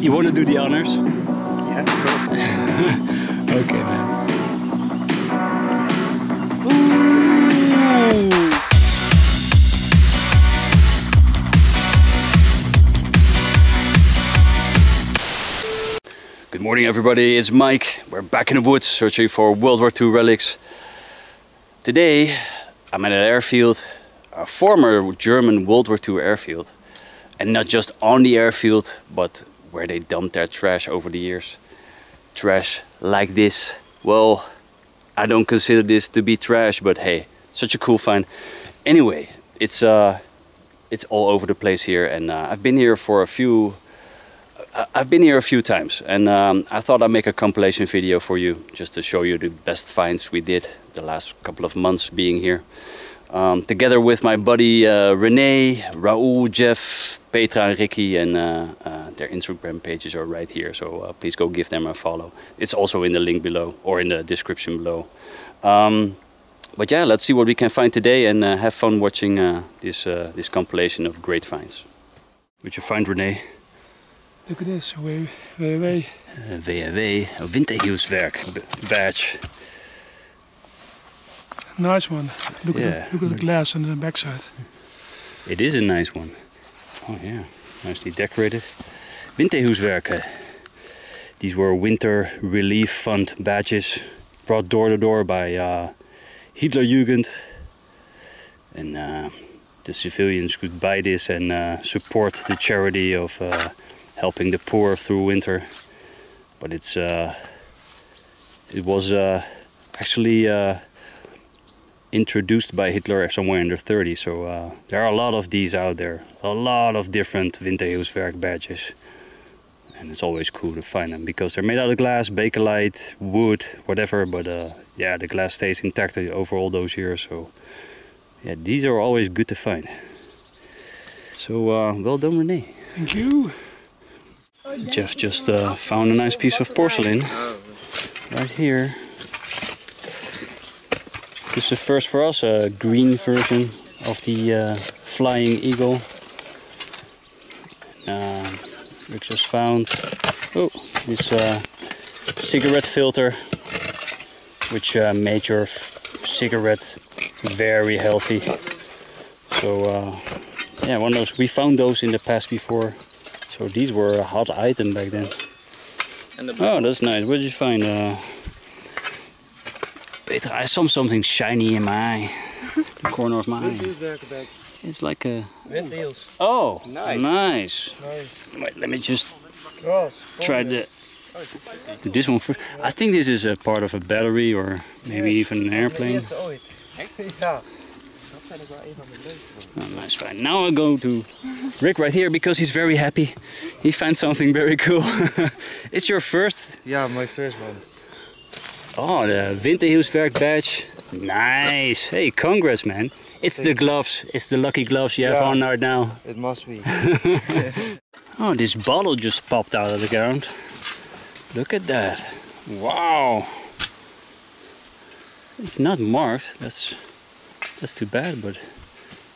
You want to do the honors? Yeah, of course. Okay, man. Good morning, everybody. It's Mike. We're back in the woods searching for World War II relics. Today, I'm at an airfield, a former German World War II airfield. And not just on the airfield, but where they dumped their trash over the years. Trash like this. Well, I don't consider this to be trash, but hey, such a cool find. Anyway, it's uh, it's all over the place here, and uh, I've been here for a few. I've been here a few times, and um, I thought I'd make a compilation video for you, just to show you the best finds we did the last couple of months being here. Um, together with my buddy uh, Rene, Raoul, Jeff, Petra, and Ricky, and uh, uh, their Instagram pages are right here. So uh, please go give them a follow. It's also in the link below or in the description below. Um, but yeah, let's see what we can find today and uh, have fun watching uh, this uh, this compilation of great finds. What you find, Rene? Look at this. Uh, WW Winterhilfswerk badge. Nice one. Look Yeah. at the, look at the glass on the backside. It is a nice one. Oh yeah, nicely decorated. Winterhilfswerken. These were winter relief fund badges brought door to door by uh, Hitlerjugend. And uh, the civilians could buy this and uh, support the charity of uh, helping the poor through winter. But it's uh, it was uh, actually uh, introduced by Hitler somewhere in the 30s. So uh, there are a lot of these out there, a lot of different Winterhilfswerk badges. And it's always cool to find them because they're made out of glass, bakelite, wood, whatever. But uh, yeah, the glass stays intact over all those years. So yeah, these are always good to find. So uh, well done, Rene. Thank you. Jeff just uh, found a nice piece of porcelain right here. This is the first for us, a green version of the uh, Flying Eagle. Uh, Rick just found oh, this uh, cigarette filter, which uh, made your cigarette very healthy. So uh, yeah, one of those. We found those in the past before. So these were a hot item back then. Oh, that's nice. What did you find? Peter, I saw something shiny in my eye. the corner of my eye. It's like a. Winddeals. Oh, Nice. nice. Nice. Wait, let me just try the. do This one first. I think this is a part of a battery or maybe even an airplane. ooit. Ja. Dat zijn ook wel een van de leukste. Oh, nice fine. Now I go to Rick right here because he's very happy. He found something very cool. it's your first Yeah, my first one. Oh, the Winterhilfswerk badge. Nice. Hey, congrats, man. It's the gloves. It's the lucky gloves you have on right now. It must be. Oh, this bottle just popped out of the ground. Look at that. Wow. It's not marked. That's that's too bad, but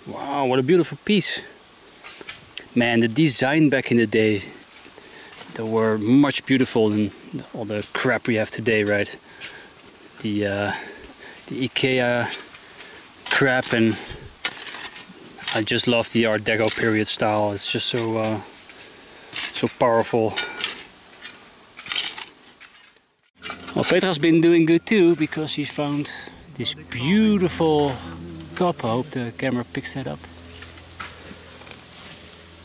wow, what a beautiful piece. Man, the design back in the day they were much beautiful than all the crap we have today, right? The uh, the IKEA crap and I just love the Art Deco period style. It's just so uh, so powerful. Well, Petra's been doing good too because he found this beautiful cup. I hope the camera picks that up.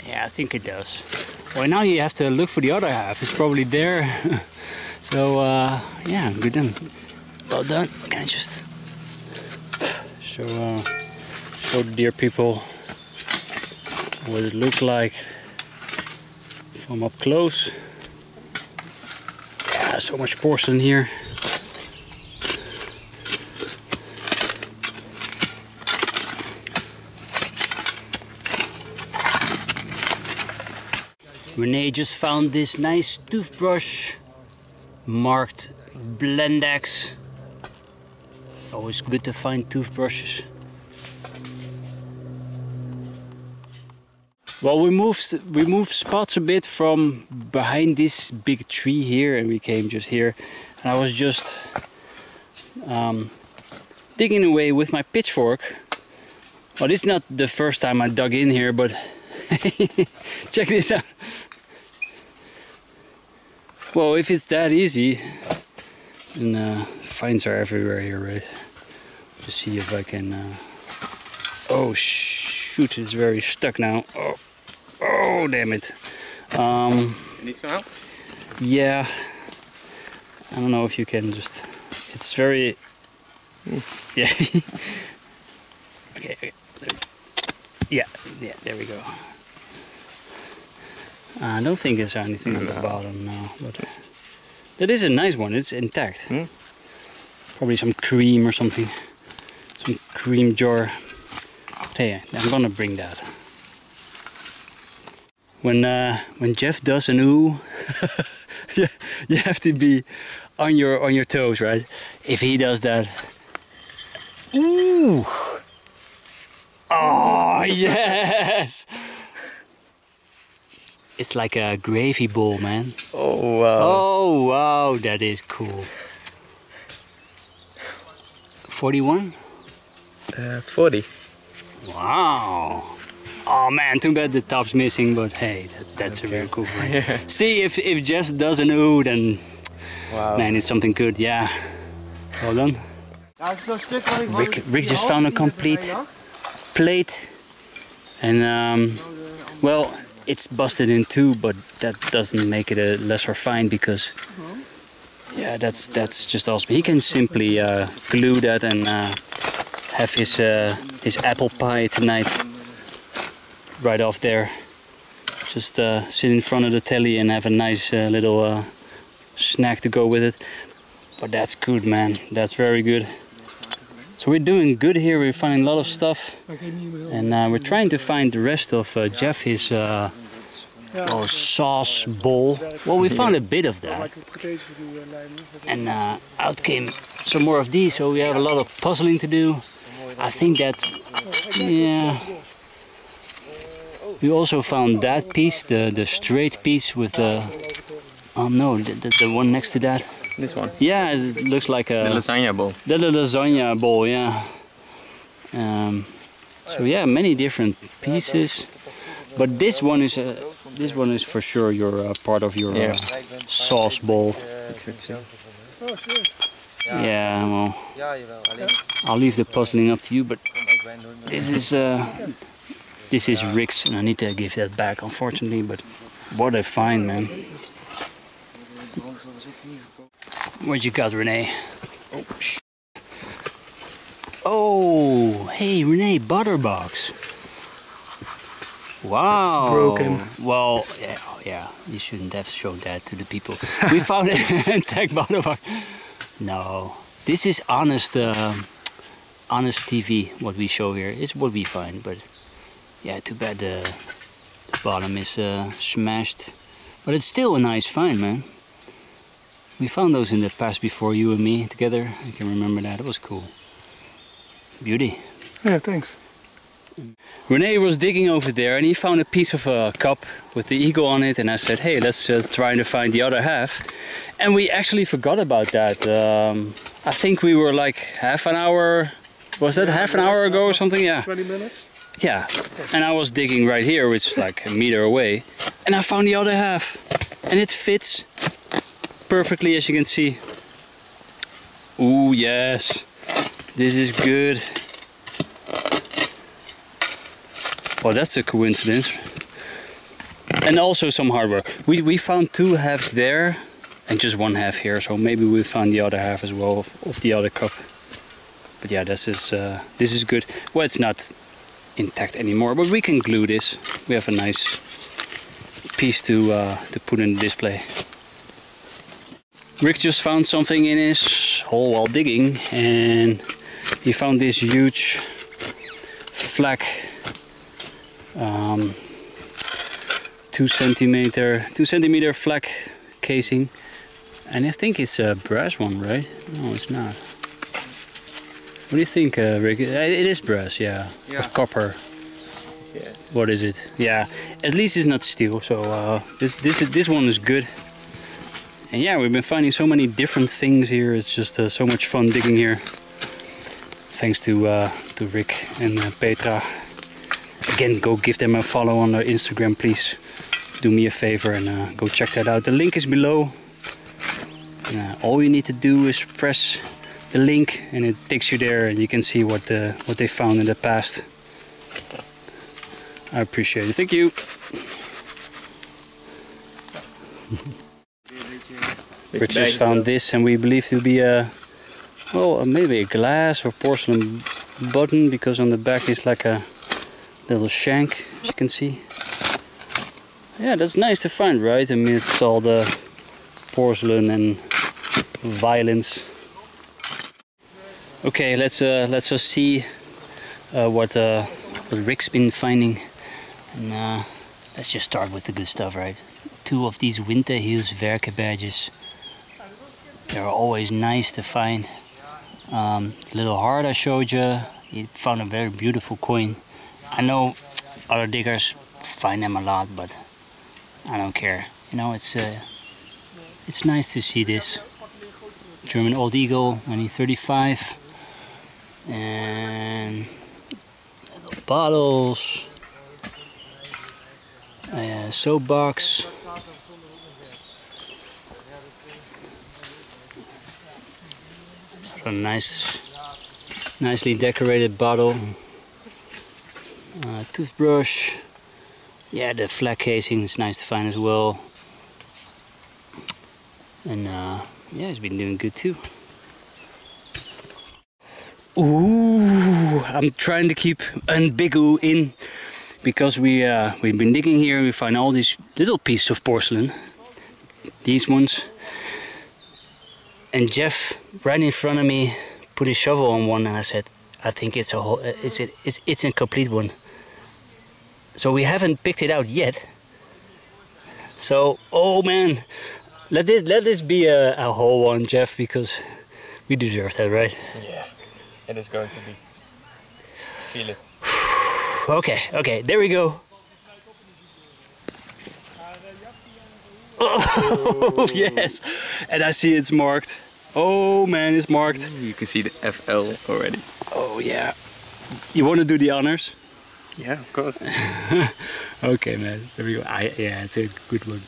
Yeah, I think it does. Well, now you have to look for the other half. It's probably there. so, uh, yeah, good done. Well done. Can I just show, uh, show the dear people what it looked like from up close. Yeah, so much porcelain here. René just found this nice toothbrush marked Blendax. It's always good to find toothbrushes. Well, we moved we moved spots a bit from behind this big tree here, and we came just here. And I was just um, digging away with my pitchfork. Well, it's not the first time I dug in here, but check this out. Well, if it's that easy, then uh, finds are everywhere here, right? Just see if I can. Uh... Oh shoot! It's very stuck now. Oh, oh damn it. Um, You need some help? yeah. I don't know if you can just. It's very. Yeah. okay. Okay. Yeah. Yeah. There we go. I don't think there's anything on the No. bottom now, but that is a nice one. It's intact. Hmm. Probably some cream or something. Some cream jar. Hey, I'm gonna bring that. When uh, when Jeff does an ooh, you, you have to be on your on your toes, right? If he does that, ooh, oh yes, it's like a gravy bowl, man. Oh wow. Oh wow, that is cool. Forty-one. Uh, 40. Wow. Oh man, too bad the top's missing, but hey, that, that's a very cool thing. See, if, if Jeff does an ooh, then Wow. man, it's something good, yeah. Well done. Rick, Rick just found a complete plate. And, um, well, it's busted in two, but that doesn't make it a lesser fine because, yeah, that's that's just awesome. He can simply uh, glue that and uh, have his uh, his apple pie tonight right off there. Just uh, sit in front of the telly and have a nice uh, little uh, snack to go with it. But that's good, man. That's very good. So we're doing good here. We're finding a lot of stuff, and uh, we're trying to find the rest of uh, Jeff his uh, oh, sauce bowl. Well, we found a bit of that, and uh, out came some more of these. So we have a lot of puzzling to do. I think that, yeah. We also found that piece, the the straight piece with the. Oh no, the, the, the one next to that. This one. Yeah, it looks like a The lasagna bowl. the, the lasagna bowl. Yeah. Um, so yeah, many different pieces, but this one is a, this one is for sure your uh, part of your Yeah. uh, sauce bowl. Ik. Yeah, well, Ja, jawel. Alleen I'll leave the puzzling up to you, but kom ik bij nooit meer. this is uh, this is Rick's, and I need to give that back, unfortunately. But what a find, man! What you got, René? Oh, sh- oh, hey, René, butter box. Wow. It's broken. Well, yeah, yeah. You shouldn't have showed that to the people. we found intact butter box. No, this is honest, uh, honest TV. What we show here is what we find, but yeah, too bad the, the bottom is uh, smashed. But it's still a nice find, man. We found those in the past before you and me together. I can remember that. It was cool. Beauty. Yeah, thanks. René was digging over there and he found a piece of a cup with the eagle on it and I said hey let's just try to find the other half. And we actually forgot about that. Um, I think we were like half an hour was that half an hour ago or something? Yeah. 20 minutes? yeah. And I was digging right here which is like a meter away. And I found the other half. And it fits perfectly as you can see. Ooh yes. This is good Well, that's a coincidence. And also some hardware. We, we found two halves there and just one half here, so maybe we found the other half as well of, of the other cup. But yeah, this is uh, this is good. Well, it's not intact anymore, but we can glue this. We have a nice piece to uh, to put in the display. Rick just found something in his hole while digging, and he found this huge flak um, two centimeter two centimeter flak casing and I think it's a brass one right no it's not what do you think uh, Rick Uh, it is brass yeah Yeah. of copper Yeah. What is it? Yeah, at least it's not steel. So uh, this this this one is good. And yeah, we've been finding so many different things here. It's just uh, so much fun digging here. Thanks to uh, to Rick and uh, Petra. Again, go give them a follow on their Instagram, please. Do me a favor and uh, go check that out. The link is below. Uh, all you need to do is press the link, and it takes you there, and you can see what the what they found in the past. I appreciate it. Thank you. Just found this, and we believe to be a well, maybe a glass or porcelain button because on the back is like a little shank, as you can see. Yeah, that's nice to find, right? Amidst all the porcelain and violence. Okay, let's uh, let's just see uh, what uh, what Rick's been finding. And, uh, let's just start with the good stuff, right? Two of these Winterhilfswerke badges. They're always nice to find. Um, little heart I showed you, you found a very beautiful coin. I know other diggers find them a lot, but I don't care. You know, it's uh, it's nice to see this. German Old Eagle, 1935. And bottles. Uh, soap box. A nice, nicely decorated bottle. Uh, toothbrush. Yeah, the flak casing is nice to find as well. And uh, yeah, it's been doing good too. Ooh, I'm trying to keep an big in because we uh, we've been digging here. We find all these little pieces of porcelain, these ones. And Jeff, right in front of me, put his shovel on one, and I said, "I think it's a whole, it's a, it's it's a complete one." So we haven't picked it out yet. So, oh man, let this let this be a, a whole one, Jeff, because we deserve that, right? Yeah. It is going to be. Feel it. Okay, okay, there we go. Oh yes, and I see it's marked. Oh man, it's marked. You can see the FL already. Oh yeah. You want to do the honors? Yeah, of course. Okay, man. There we go. I, yeah, it's a good one.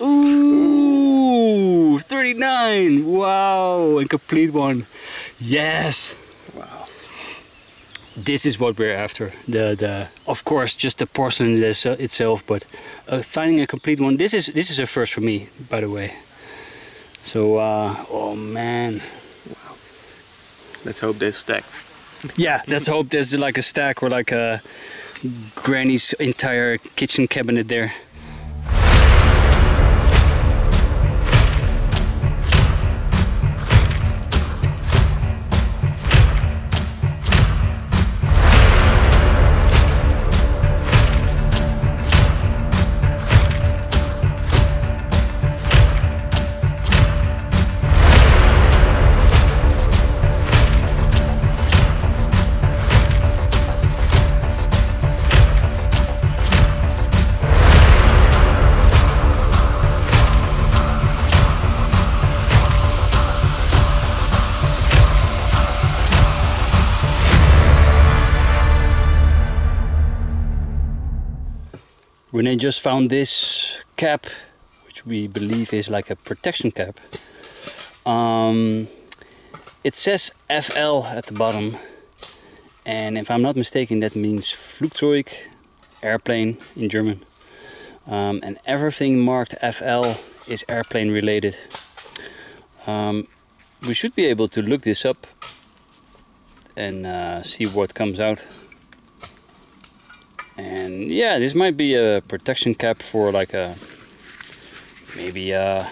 Ooh, 39. Wow, a complete one. Yes. wow. This is what we're after. The the of course just the porcelain itself, but uh, finding a complete one. This is this is a first for me, by the way. So uh, oh man. Wow. Let's hope they're stacked. Yeah, let's hope there's like a stack or like a granny's entire kitchen cabinet there. René just found this cap, which we believe is like a protection cap. Um, it says FL at the bottom, and if I'm not mistaken, that means Flugzeug, airplane in German. Um, and everything marked FL is airplane related. Um, we should be able to look this up and uh, see what comes out. And yeah, this might be a protection cap for like a maybe a,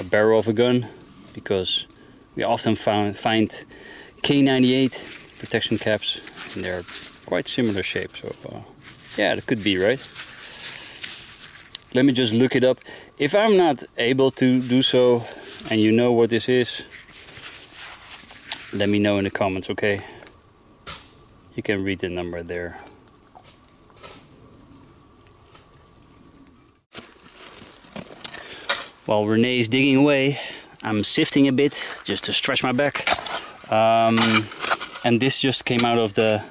a barrel of a gun because we often found, find K98 protection caps and they're quite similar shape. So uh, yeah, that could be right. Let me just look it up. If I'm not able to do so and you know what this is, let me know in the comments, okay? You can read the number there. While René is digging away, I'm sifting a bit just to stretch my back. Um, and this just came out of the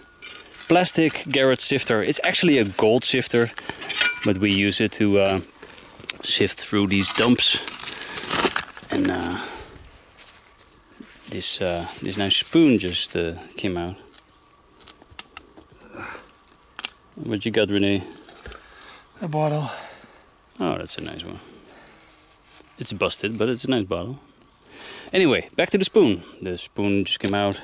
plastic Garrett sifter. It's actually a gold sifter, but we use it to uh, sift through these dumps. And uh, this uh, this nice spoon just uh, came out. What you got, René? A bottle. Oh, that's a nice one. It's busted, but it's a nice bottle. Anyway, back to the spoon. The spoon just came out,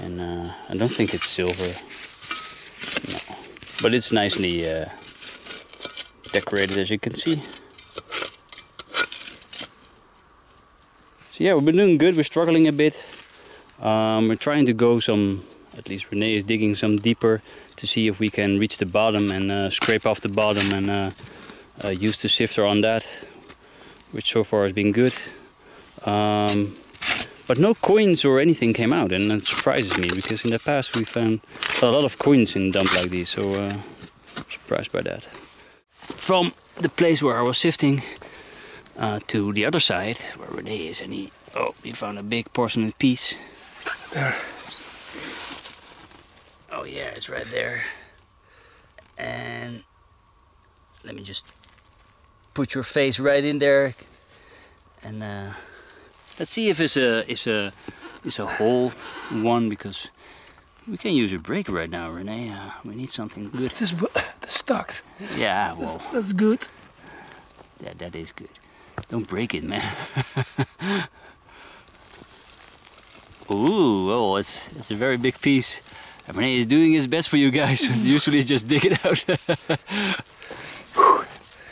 and uh, I don't think it's silver. No, but it's nicely uh, decorated, as you can see. So yeah, we've been doing good. We're struggling a bit. Um, we're trying to go some. At least René is digging some deeper to see if we can reach the bottom and uh, scrape off the bottom and uh, uh, use the sifter on that, which so far has been good. Um, but no coins or anything came out, and that surprises me because in the past we found a lot of coins in dump like these, so uh, I'm surprised by that. From the place where I was sifting uh, to the other side, where René is, and he oh, he found a big porcelain piece. There. Oh yeah, it's right there. And let me just put your face right in there, and uh, let's see if it's a it's a it's a whole one because we can use a break right now, René. Uh, we need something good. It is bu- the stuck. Yeah, well, That's good. yeah, that is good. Don't break it, man. Ooh, oh, it's it's a very big piece. And René is doing his best for you guys. Usually just dig it out.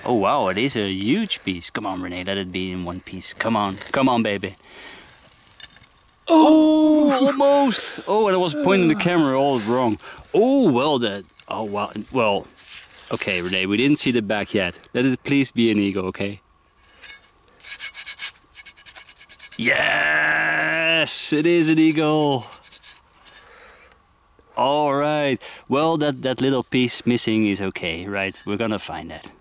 Oh wow, it is a huge piece. Come on, René, let it be in one piece. Come on, come on, baby. Oh, almost. Oh, and I was pointing the camera all wrong. Oh, well, that. Oh, wow. Well, okay, René, we didn't see the back yet. Let it please be an eagle, okay? Yes, it is an eagle. All right. Well, that, that little piece missing is okay, right? We're gonna find that.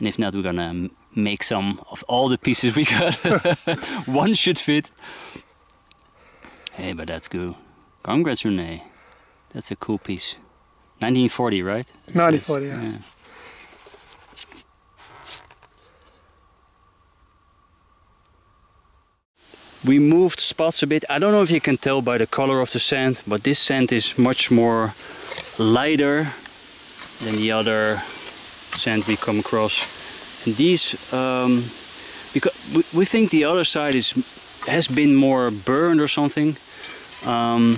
And if not, we're gonna make some of all the pieces we got. One should fit. Hey, but that's good. Congrats, René. That's a cool piece. 1940, right? It 1940, says, yeah. We moved spots a bit. I don't know if you can tell by the color of the sand, but this sand is much more lighter than the other sand we come across. And these, um, because we, think the other side is has been more burned or something. Um,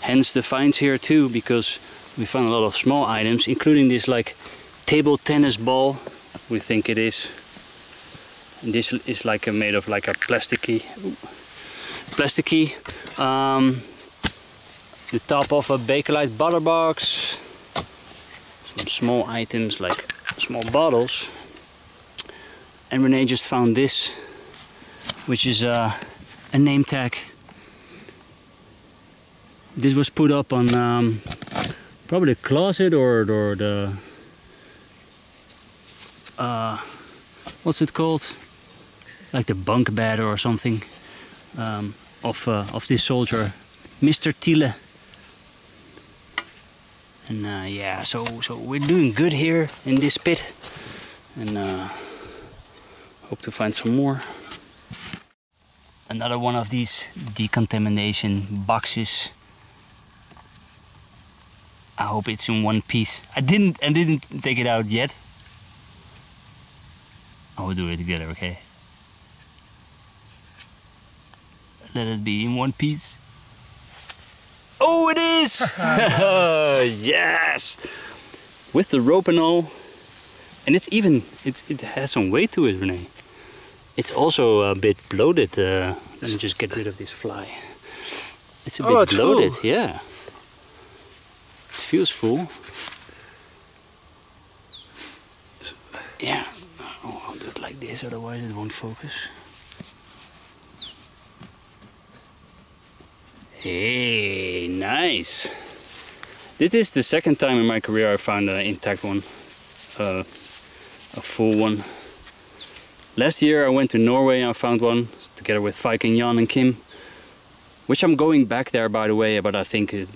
hence the finds here too, because we found a lot of small items, including this like table tennis ball. We think it is. And this is like a, made of like a plasticky, plasticky. Um, the top of a Bakelite butter box. Some small items like small bottles. And René just found this, which is uh, a name tag. This was put up on um, probably the closet or, or the uh, what's it called? Like the bunk bed or something um, of uh, of this soldier, Mr. Thiele. And uh, yeah, so so we're doing good here in this pit, and uh, hope to find some more. Another one of these decontamination boxes. I hope it's in one piece. I didn't I didn't take it out yet. I will do it together, okay? Let it be in one piece. Oh, it is! yes! With the rope and all. And it's even, it's, it has some weight to it, René. It's also a bit bloated. Uh, let me just get rid of this fly. It's a Oh, bit it's bloated, full. yeah. It feels full. Yeah. Oh, I'll do it like this, otherwise it won't focus. Hey, nice. This is the second time in my career I found an intact one, uh, a full one. Last year I went to Norway and I found one together with Viking Jan and Kim, which I'm going back there by the way, but I think it,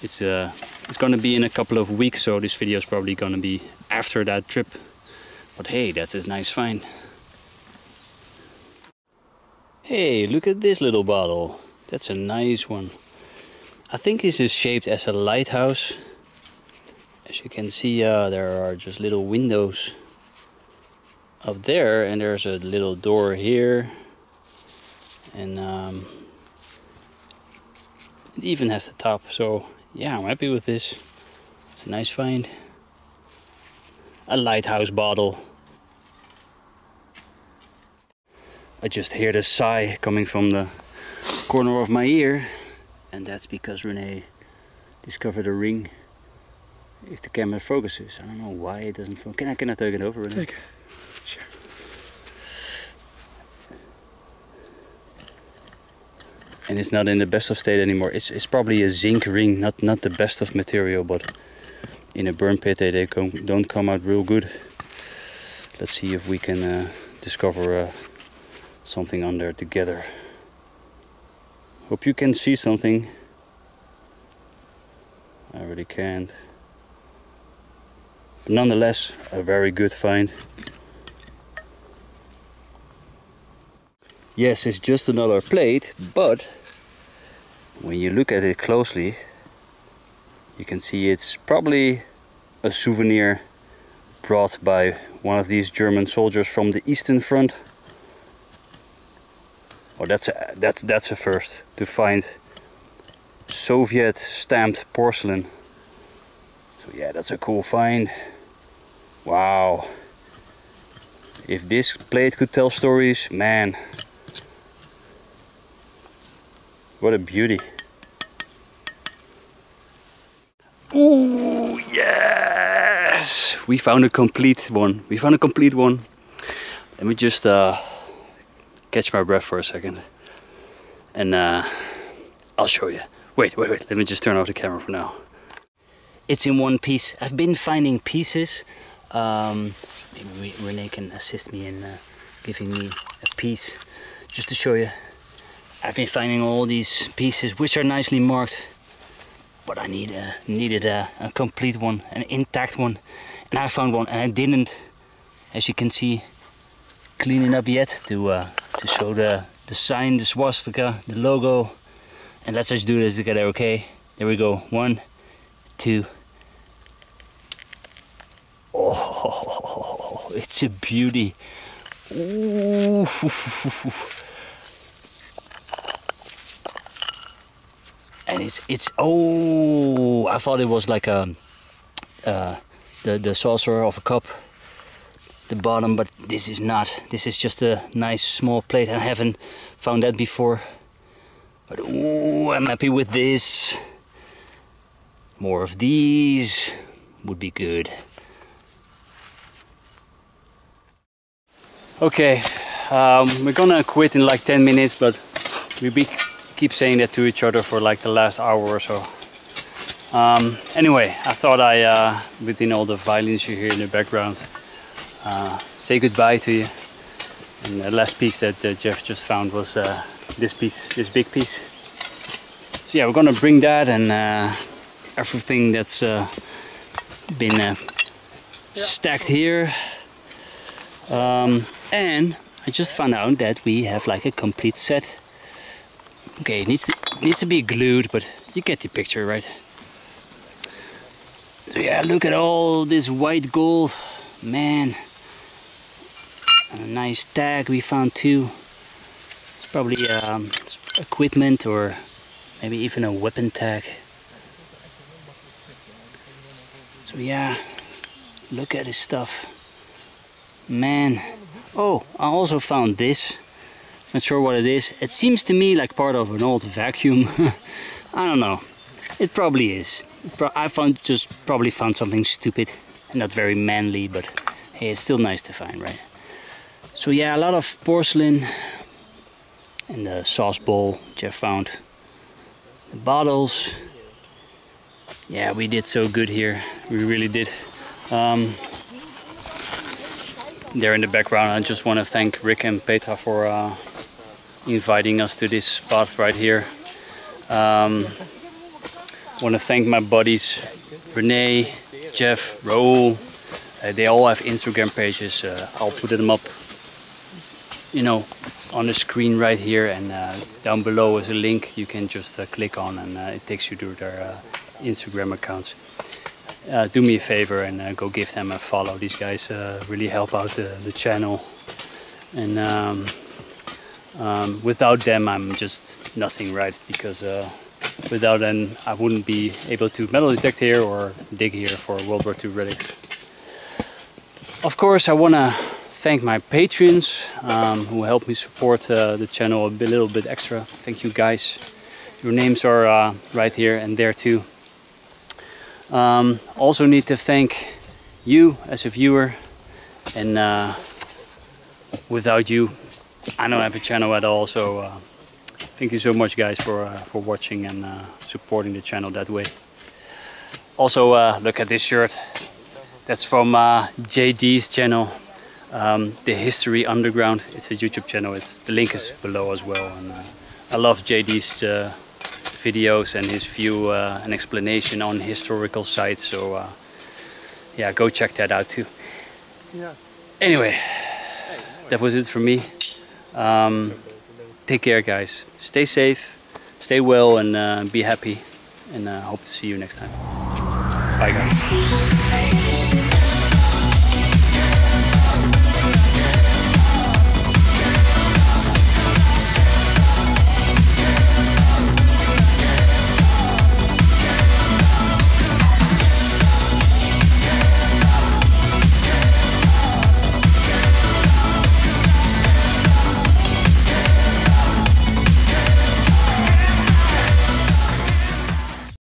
it's uh, it's gonna be in a couple of weeks, so this video is probably gonna be after that trip. But hey, that's a nice find. Hey, look at this little bottle. That's a nice one. I think this is shaped as a lighthouse. As you can see, uh, there are just little windows up there, and there's a little door here. And um, it even has the top, so yeah, I'm happy with this. It's a nice find. A lighthouse bottle. I just hear the sigh coming from the corner of my ear and that's because René discovered a ring if the camera focuses. I don't know why it doesn't focus. Can I, can I take it over, René? Take it. Sure. And it's not in the best of state anymore. It's, it's probably a zinc ring, not not the best of material, but in a burn pit they, they come, don't come out real good. Let's see if we can uh, discover uh, something on there together. Hope you can see something. I really can't. But nonetheless, a very good find. Yes, it's just another plate, but when you look at it closely, you can see it's probably a souvenir brought by one of these German soldiers from the Eastern Front. Oh, that's a, that's that's a first to find Soviet stamped porcelain. So yeah, that's a cool find. Wow. If this plate could tell stories, man. What a beauty. Ooh, yes! We found a complete one. We found a complete one. Let me just uh, catch my breath for a second. And uh, I'll show you. Wait, wait, wait. Let me just turn off the camera for now. It's in one piece. I've been finding pieces. Um, maybe René can assist me in uh, giving me a piece just to show you. I've been finding all these pieces which are nicely marked but I need a, needed a, a complete one, an intact one and I found one and I didn't as you can see clean it up yet to uh, to show the the sign, the swastika, the logo and let's just do this together okay? There we go. One two. Oh it's a beauty. Ooh. and it's it's oh I thought it was like a uh, the the saucer of a cup the bottom but this is not. This is just a nice small plate I haven't found that before. But ooh I'm happy with this. More of these would be good. Okay um, we're gonna quit in like 10 minutes but we be keep saying that to each other for like the last hour or so. Um, anyway, I thought I, uh, between all the violins you hear in the background, uh, say goodbye to you. And the last piece that uh, Jeff just found was uh, this piece, this big piece. So yeah, we're gonna bring that and uh, everything that's uh, been stacked here. Um, and I just found out that we have like a complete set Okay, it needs to, it needs to be glued, but you get the picture, right? So yeah, look at all this white gold. Man. A nice tag we found too. It's probably um, equipment or maybe even a weapon tag. So yeah, look at this stuff. Man. Oh, I also found this. Not sure what it is. It seems to me like part of an old vacuum. I don't know. It probably is. I found just probably found something stupid not very manly, but hey, it's still nice to find, right? So yeah, a lot of porcelain and the sauce bowl Jeff found. the bottles. Yeah, we did so good here. We really did. Um, there in the background, I just want to thank Rick and Petra for uh, inviting us to this spot right here. Um, want to thank my buddies René, Jeff, Raoul. Uh, they all have Instagram pages. Uh, I'll put them up, you know, on the screen right here, and uh, down below is a link you can just uh, click on, and uh, it takes you to their uh, Instagram accounts. Uh, do me a favor and go give them a follow. These guys really help out the, the channel, and um, um, without them, I'm just nothing, right? Because without them, I wouldn't be able to metal detect here or dig here for World War II relics. Of course, I want to thank my patrons um, who help me support uh, the channel a little bit extra. Thank you guys. Your names are uh, right here and there too. Um, also need to thank you as a viewer and uh, without you I don't have a channel at all so uh, thank you so much guys for, uh, for watching and uh, supporting the channel that way. Also uh, look at this shirt that's from uh, JD's channel um, the History Underground. It's a YouTube channel. It's the link is below as well. And uh, I love JD's uh, videos and his view uh, and explanation on historical sites. So uh, yeah, go check that out too. Yeah. Anyway, that was it for me. Um, take care, guys. Stay safe, stay well, and uh, be happy. And uh, hope to see you next time. Bye, guys.